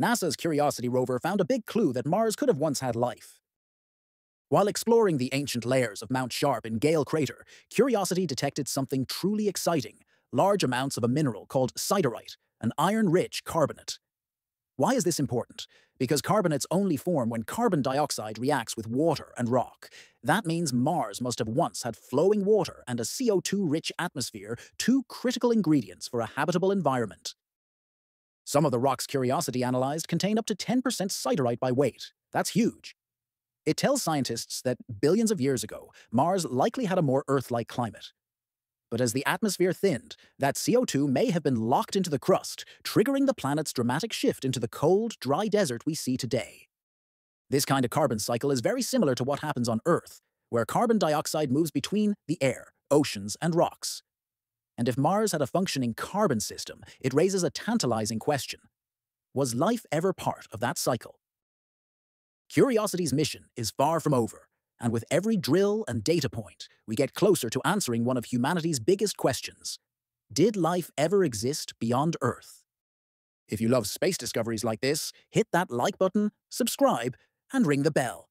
NASA's Curiosity rover found a big clue that Mars could have once had life. While exploring the ancient layers of Mount Sharp in Gale Crater, Curiosity detected something truly exciting, large amounts of a mineral called siderite, an iron-rich carbonate. Why is this important? Because carbonates only form when carbon dioxide reacts with water and rock. That means Mars must have once had flowing water and a CO2-rich atmosphere, two critical ingredients for a habitable environment. Some of the rocks Curiosity analyzed contain up to 10% siderite by weight. That's huge. It tells scientists that billions of years ago, Mars likely had a more Earth-like climate. But as the atmosphere thinned, that CO2 may have been locked into the crust, triggering the planet's dramatic shift into the cold, dry desert we see today. This kind of carbon cycle is very similar to what happens on Earth, where carbon dioxide moves between the air, oceans, and rocks, and if Mars had a functioning carbon system, it raises a tantalizing question. Was life ever part of that cycle? Curiosity's mission is far from over, and with every drill and data point, we get closer to answering one of humanity's biggest questions. Did life ever exist beyond Earth? If you love space discoveries like this, hit that like button, subscribe, and ring the bell.